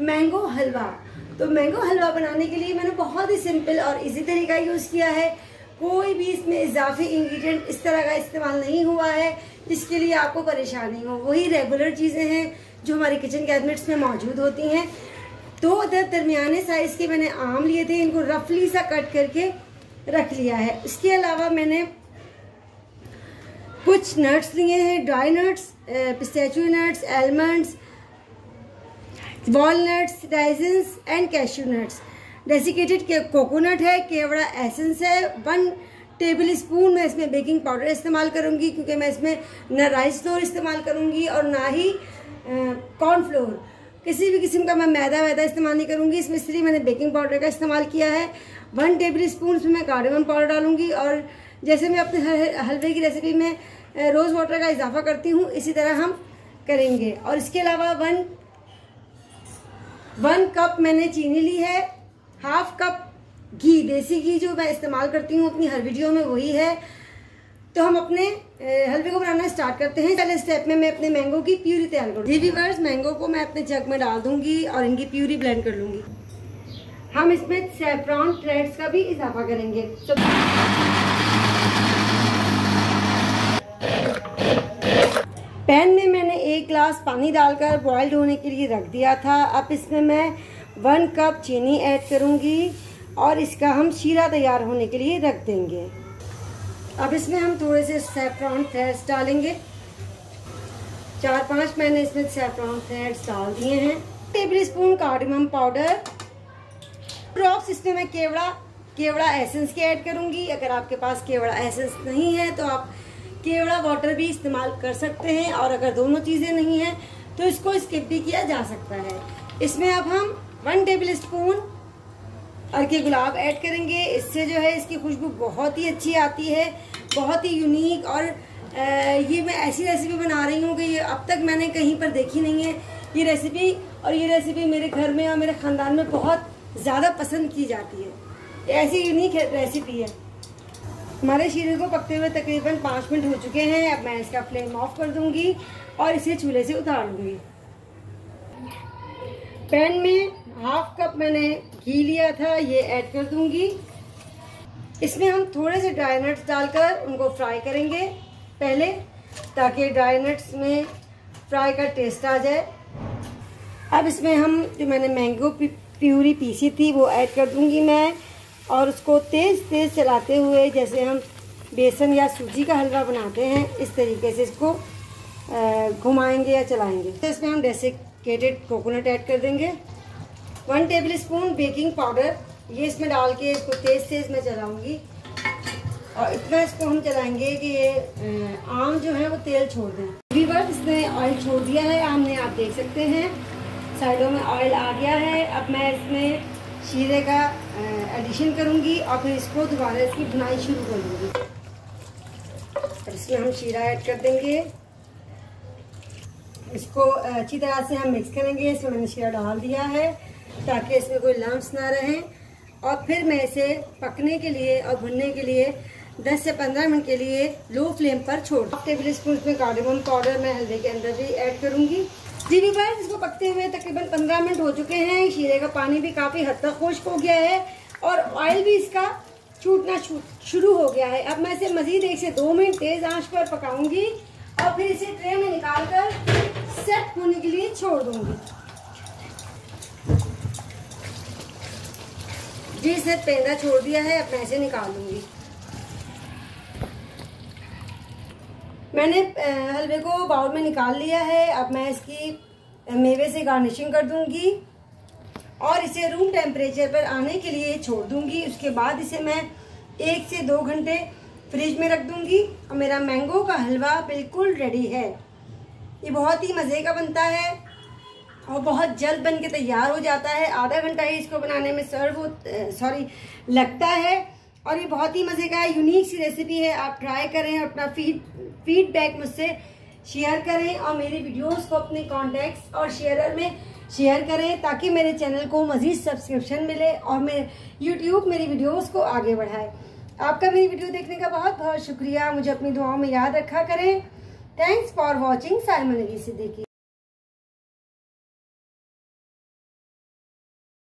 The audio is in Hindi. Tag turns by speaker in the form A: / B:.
A: मैंगो हलवा तो मैंगो हलवा बनाने के लिए मैंने बहुत ही सिंपल और इजी तरीका यूज़ किया है। कोई भी इसमें इजाफी इंग्रेडिएंट इस तरह का इस्तेमाल नहीं हुआ है, जिसके लिए आपको परेशानी हो। वही रेगुलर चीज़ें हैं जो हमारे किचन कैबिनेट्स में मौजूद होती हैं। दो तो अदर दरमियाने साइज़ के मैंने आम लिए थे, इनको रफली सा कट करके रख लिया है। इसके अलावा मैंने कुछ नट्स लिए हैं dry nuts pistachio nuts almonds walnuts raisins and cashew nuts desiccated coconut है, केवड़ा एसेंस है। वन टेबल स्पून मैं इसमें बेकिंग पाउडर इस्तेमाल करूँगी, क्योंकि मैं इसमें ना राइस फ्लोर इस्तेमाल करूँगी और ना ही कॉर्नफ्लोर किसी भी किस्म का मैं मैदा वैदा इस्तेमाल नहीं करूँगी। इसमें इसलिए मैंने बेकिंग पाउडर का इस्तेमाल किया है। वन टेबल स्पून मैं कार्डेमन पाउडर डालूँगी और जैसे मैं अपने हलवे की रेसिपी में रोज़ वाटर का इजाफा करती हूँ, इसी तरह हम करेंगे। और इसके अलावा वन वन कप मैंने चीनी ली है। हाफ़ कप घी, देसी घी जो मैं इस्तेमाल करती हूँ अपनी हर वीडियो में, वही है। तो हम अपने हलवे को बनाना स्टार्ट करते हैं। पहले स्टेप में मैं अपने मैंगो की प्यूरी तैयार करूँगी। वीवर्स मैंगो को मैं अपने जग में डाल दूँगी और इनकी प्यूरी ब्लेंड कर लूँगी। हम इसमें सेफ्रॉन थ्रेड्स का भी इजाफा करेंगे। तो पैन में मैंने एक ग्लास पानी डालकर बॉइल्ड होने के लिए रख दिया था। अब इसमें मैं वन कप चीनी ऐड करूँगी और इसका हम शीरा तैयार होने के लिए रख देंगे। अब इसमें हम थोड़े से सेफ्रॉन थ्रेड्स डालेंगे। चार पाँच मैंने इसमें सेफ्रॉन थ्रेड्स डाल दिए हैं। Tablespoon cardamom powder drops इसमें मैं केवड़ा केवड़ा एसेंस के ऐड करूँगी। अगर आपके पास केवड़ा एसेंस नहीं है तो आप केवड़ा वाटर भी इस्तेमाल कर सकते हैं। और अगर दोनों चीज़ें नहीं हैं तो इसको स्किप भी किया जा सकता है। इसमें अब हम वन टेबल स्पून के गुलाब ऐड करेंगे। इससे जो है इसकी खुशबू बहुत ही अच्छी आती है, बहुत ही यूनिक और ये मैं ऐसी रेसिपी बना रही हूँ कि ये अब तक मैंने कहीं पर देखी नहीं है। ये रेसिपी और ये रेसिपी मेरे घर में और मेरे ख़ानदान में बहुत ज़्यादा पसंद की जाती है। ऐसी यूनिक रेसिपी है। हमारे शीरे को पकते हुए तकरीबन पाँच मिनट हो चुके हैं, अब मैं इसका फ्लेम ऑफ़ कर दूँगी और इसे चूल्हे से उतार लूँगी। पैन में हाफ़ कप मैंने घी लिया था, ये ऐड कर दूँगी। इसमें हम थोड़े से ड्राई नट्स डालकर उनको फ्राई करेंगे पहले, ताकि ड्राई नट्स में फ्राई का टेस्ट आ जाए। अब इसमें हम जो मैंने मैंगो प्यूरी पीसी थी, वो ऐड कर दूँगी मैं, और उसको तेज़ तेज़ चलाते हुए जैसे हम बेसन या सूजी का हलवा बनाते हैं, इस तरीके से इसको घुमाएँगे या चलाएँगे। तो इसमें हम डेसिकेटेड कोकोनट ऐड कर देंगे। One tablespoon baking powder ये इसमें डाल के इसको तेज़ तेज़ मैं चलाऊँगी और इतना इसको हम चलाएँगे कि ये आम जो है वो तेल छोड़ दें। वीवर्स इसने ऑयल छोड़ दिया है आम ने आप देख सकते हैं। साइडों में ऑयल आ गया है। अब मैं इसमें शीरे का एडिशन करूँगी और फिर इसको दोबारा इसकी बुनाई शुरू कर दूँगी। और इसमें हम शीरा ऐड कर देंगे। इसको अच्छी तरह से हम मिक्स करेंगे। इसमें मैंने शीरा डाल दिया है ताकि इसमें कोई लम्स ना रहे। और फिर मैं इसे पकने के लिए और भुनने के लिए 10 से 15 मिनट के लिए लो फ्लेम पर छोड़ टेबल स्पून में कार्डेमन पाउडर मैं हल्दी के अंदर भी ऐड करूँगी। जी भी बार इसको पकते हुए तकरीबन पंद्रह मिनट हो चुके हैं। शीरे का पानी भी काफ़ी हद तक खुश्क हो गया है और ऑयल भी इसका छूटना शुरू हो गया है। अब मैं इसे मजीद एक से दो मिनट तेज आँच पर पकाऊँगी और फिर इसे ट्रे में निकाल कर सेट होने के लिए छोड़ दूँगी। जी इसे पेंदा छोड़ दिया है, अब मैं इसे निकाल लूँगी मैंने हलवे को बाउल में निकाल लिया है, अब मैं इसकी मेवे से गार्निशिंग कर दूँगी। और इसे रूम टेम्परेचर पर आने के लिए छोड़ दूँगी। उसके बाद इसे मैं एक से दो घंटे फ्रिज में रख दूँगी। और मेरा मैंगो का हलवा बिल्कुल रेडी है। ये बहुत ही मज़े का बनता है। और बहुत जल्द बन के तैयार हो जाता है। आधा घंटा ही इसको बनाने में सर्व हो सॉरी लगता है। और ये बहुत ही मज़े का यूनिक सी रेसिपी है। आप ट्राई करें और अपना फ़ीड फीडबैक मुझसे शेयर करें और मेरी वीडियोस को अपने कॉन्टेक्ट्स और शेयरर में शेयर करें ताकि मेरे चैनल को मज़ीद सब्सक्रिप्शन मिले और मेरे यूट्यूब मेरी वीडियोस को आगे बढ़ाए। आपका मेरी वीडियो देखने का बहुत बहुत शुक्रिया। मुझे अपनी दुआओं में याद रखा करें। थैंक्स फॉर वॉचिंग साइमन से सिद्दीकी